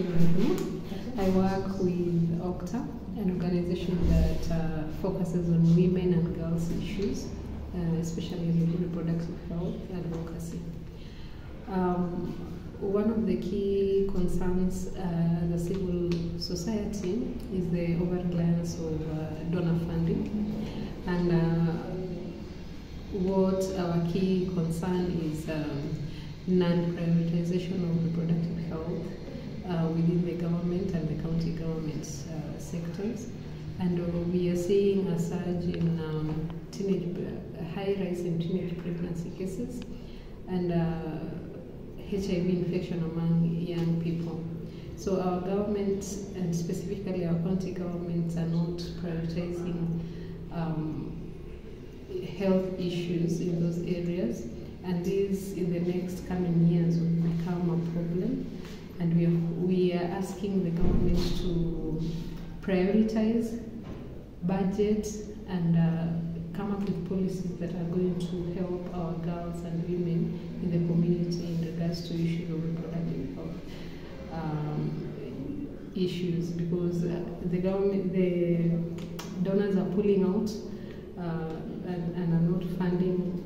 I work with OCTA, an organization that uh, focuses on women and girls issues, uh, especially reproductive health advocacy. Um, one of the key concerns uh, the civil society is the over-reliance of uh, donor funding. And uh, what our key concern is um, non-prioritization of reproductive within the government and the county government uh, sectors. And uh, we are seeing a surge in um, teenage, a high rise in teenage pregnancy cases and HIV infection among young people. So our government, and specifically our county governments, are not prioritizing um, health issues in those areas, and these in the next coming years will become a problem. And we are, we are asking the government to prioritize, budget, and uh, come up with policies that are going to help our girls and women in the community in regards to issues of reproductive health um, issues. Because uh, the government, the donors are pulling out uh, and, and, are not funding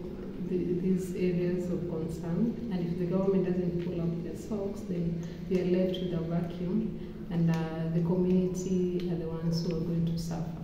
the, these areas of concern. And if the government doesn't pull up their socks, then they are left with a vacuum, and uh, the community are the ones who are going to suffer.